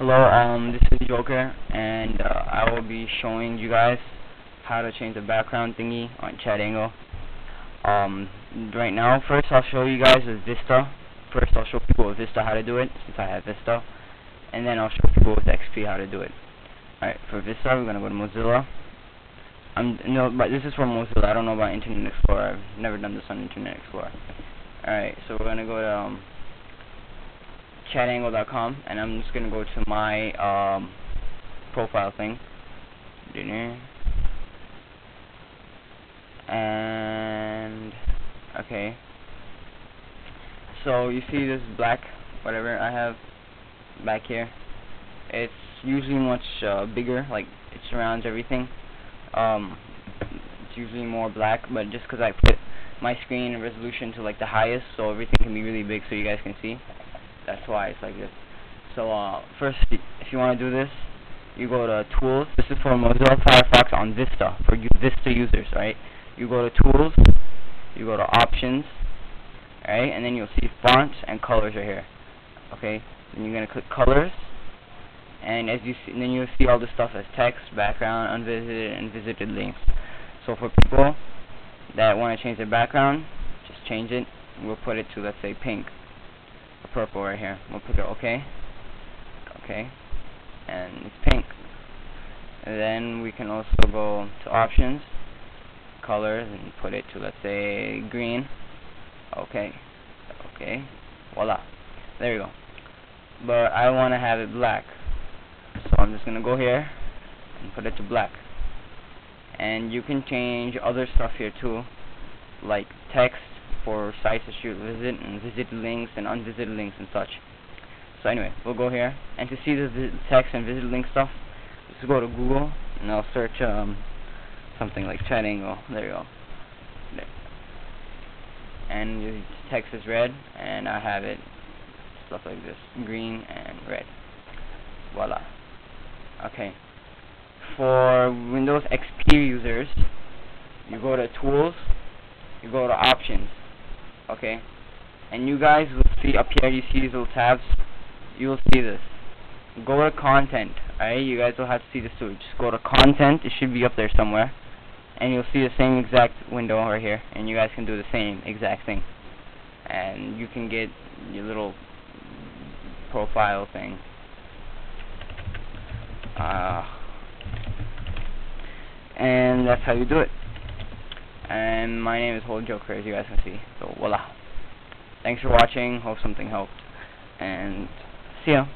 Hello, um, this is Joker, and uh, I will be showing you guys how to change the background thingy on Chatango. Um, right now, first I'll show you guys with Vista. First I'll show people with Vista how to do it, since I have Vista. And then I'll show people with XP how to do it. Alright, for Vista, we're gonna go to Mozilla. I'm, no, but this is for Mozilla, I don't know about Internet Explorer. I've never done this on Internet Explorer. Alright, so we're gonna go to, um, chatango.com and I'm just gonna go to my um, profile thing. And okay. So you see this black whatever I have back here? It's usually much uh, bigger like it surrounds everything. Um, it's usually more black but just because I put my screen resolution to like the highest so everything can be really big so you guys can see that's why it's like this. So uh, first, if you want to do this, you go to Tools. This is for Mozilla Firefox on Vista for Vista users, right? You go to Tools, you go to Options, right? And then you'll see Fonts and Colors right here. Okay. Then you're gonna click Colors, and as you see, then you'll see all the stuff as text, background, unvisited, and visited links. So for people that want to change their background, just change it. We'll put it to let's say pink purple right here. We'll put it OK. Okay. And it's pink. And then we can also go to options, colors, and put it to let's say green. Okay. Okay. Voila. There you go. But I want to have it black. So I'm just gonna go here and put it to black. And you can change other stuff here too, like text for sites that you visit and visited links and unvisited links and such. So anyway, we'll go here and to see the text and visited link stuff, just go to Google and I'll search um, something like Chatango. There you go. There. And the text is red and I have it stuff like this, green and red. Voila. Okay. For Windows XP users, you go to Tools, you go to Options, okay? And you guys will see up here, you see these little tabs, you will see this. Go to content, alright? You guys will have to see this too. Just go to content, it should be up there somewhere. And you'll see the same exact window right here. And you guys can do the same exact thing. And you can get your little profile thing. Uh, and that's how you do it. And my name is Hold Joker, as you guys can see. So, voila. Thanks for watching. Hope something helped. And see ya.